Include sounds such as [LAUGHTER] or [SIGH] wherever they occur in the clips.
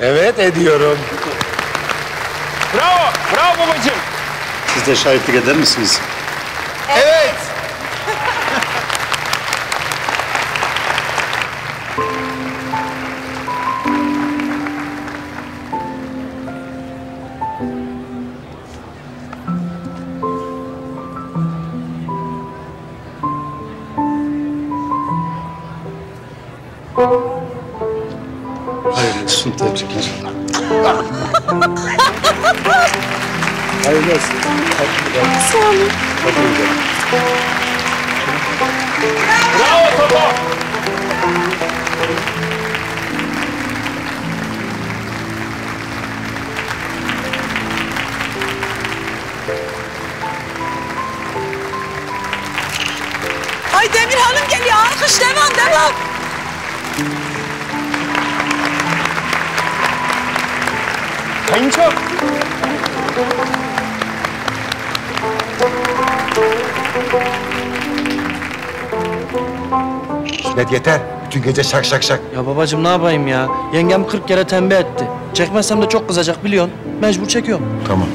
Evet ediyorum. Bravo, bravo babacığım. Siz de şahitlik eder misiniz? Evet. Hayırlı olsun, tebrikler. [LAUGHS] Hayırlı olsun. Sağ olun. Bravo Toto. Ay Demir Hanım geliyor. Alkış devam devam. Kayınço. Sünnet yeter. Bütün gece şak şak şak. Ya babacığım ne yapayım ya? Yengem 40 kere tembih etti. Çekmezsem de çok kızacak biliyorsun. Mecbur çekiyorum. Tamam.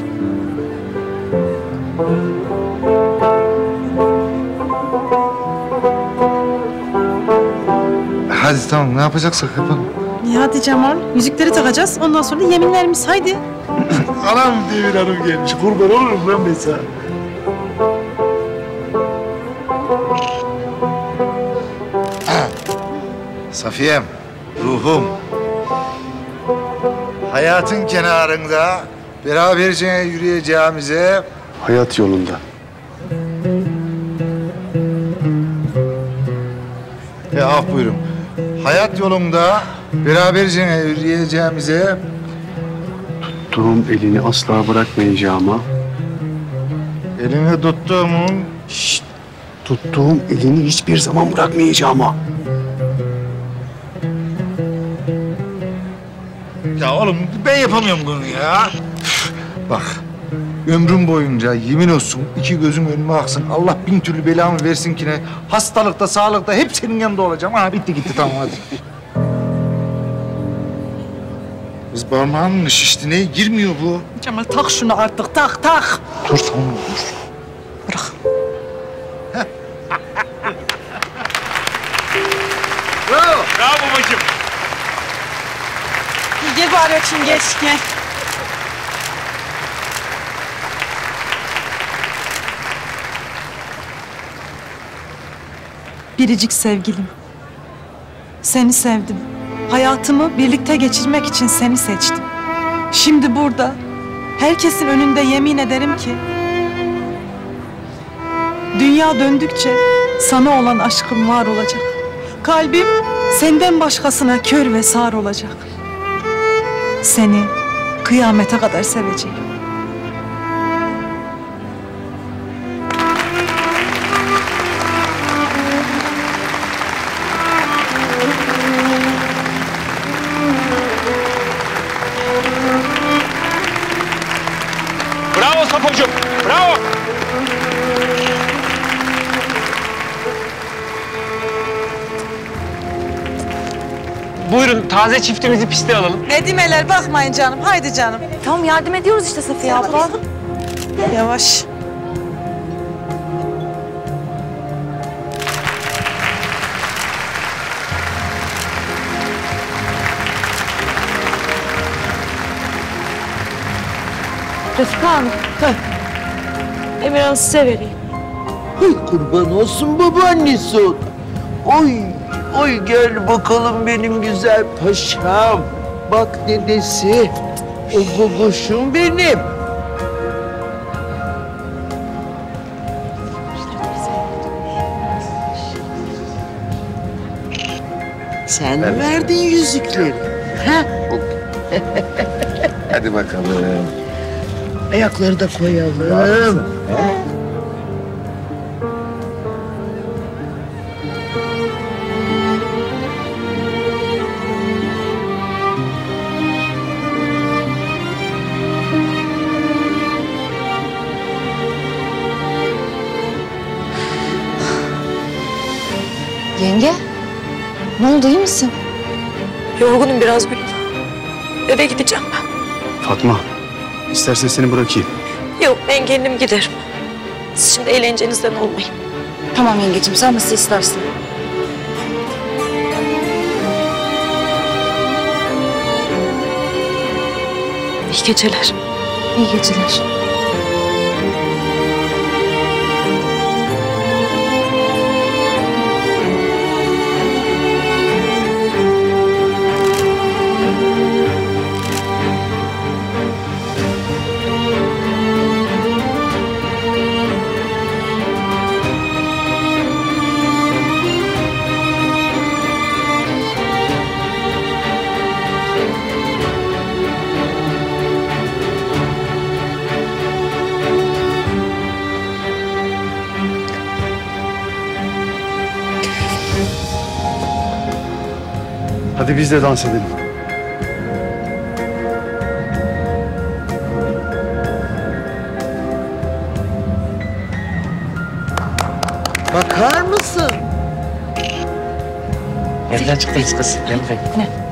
Hadi tamam ne yapacaksak yapalım. Ya hadi Cemal. Yüzükleri takacağız. Ondan sonra yeminlerimiz. Haydi. [CLEARS THROAT] Anam Demir Hanım gelmiş. Kurban olurum ben sana. [CLEARS THROAT] Safiyem, ruhum. Hayatın kenarında beraberce yürüyeceğimize Hayat yolunda. Ya af buyurun. Hayat yolunda beraberce yürüyeceğimize Tuttuğum elini asla bırakmayacağıma, elini tuttuğumun tuttuğum elini hiçbir zaman bırakmayacağıma. Ya oğlum ben yapamıyorum bunu ya. Bak ömrüm boyunca yemin olsun iki gözüm önüme aksın. Allah bin türlü belamı versin ki ne. Hastalıkta, sağlıkta hep senin yanında olacağım. Ha bitti gitti tamam hadi. Kız parmağın mı şişti? Ne? Girmiyor bu. Cemal tak şunu artık. Tak tak. Dur tamam dur. Bırak. Bravo. Bravo babacığım. Gel bari öpeyim geç. Gel. Biricik sevgilim. Seni sevdim. Hayatımı birlikte geçirmek için seni seçtim. Şimdi burada herkesin önünde yemin ederim ki dünya döndükçe sana olan aşkım var olacak. Kalbim senden başkasına kör ve sağır olacak. Seni kıyamete kadar seveceğim. Sapocuğum. Bravo. Buyurun taze çiftimizi piste alalım. Nedimeler bakmayın canım. Haydi canım. Tamam yardım ediyoruz işte Safiye abla. Yavaş. Refika Hanım. Emirhan'ı size vereyim. Ay kurban olsun babaannesi o. Oy, oy gel bakalım benim güzel paşam. Bak dedesi, o goguşum benim. Sen mi verdin yüzükleri? Ha? [LAUGHS] Hadi bakalım. Ayakları da koyalım. Yenge, ne oldu iyi misin? Yorgunum biraz Gül. eve gideceğim ben. Fatma, istersen seni bırakayım. Yok ben kendim giderim. Siz şimdi eğlencenizden olmayın. Tamam yengecim sen nasıl istersin. İyi geceler. İyi geceler. Hadi biz de dans edelim. Bakar mısın? Nereden çıktınız kız? Bakayım.